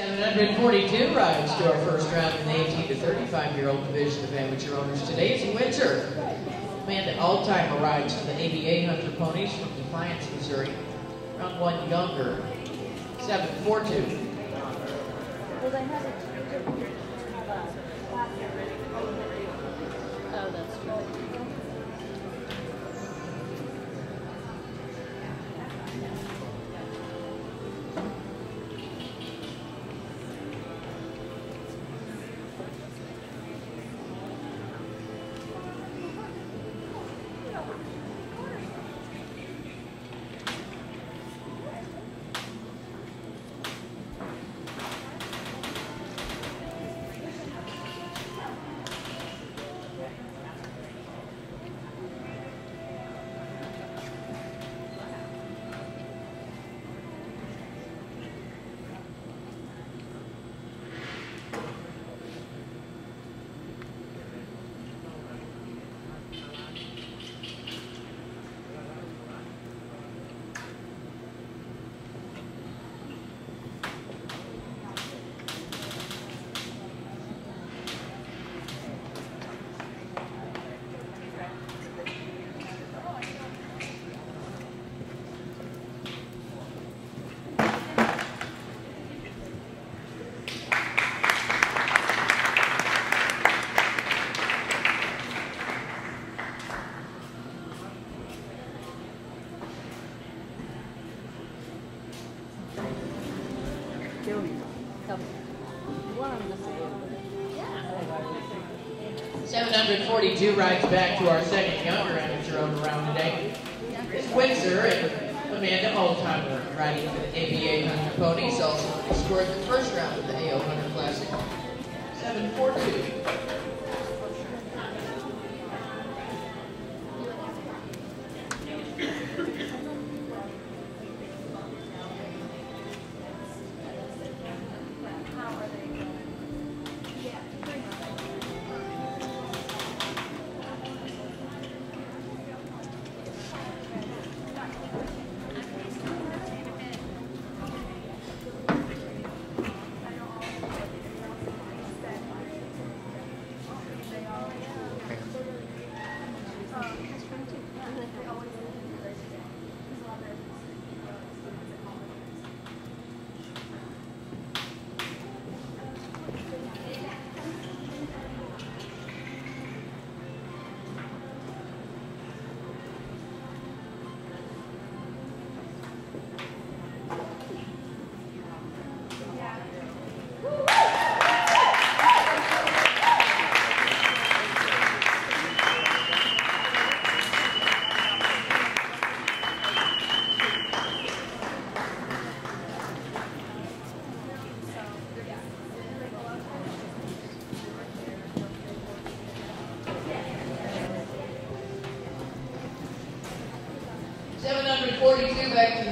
742 rides to our first round in the 18 to 35 year old division of amateur owners. Today's winner, Amanda Altheimer rides for the ABA Hunter ponies from Defiance, Missouri. Round one younger, 742. Well, One Yeah. 742 rides back to our second younger amateur owner round today. It's Windsor and Amanda Altheimer riding for the ABA Hunter ponies. Also scored the first round of the AO Hunter Classic. 742. 42 by 3.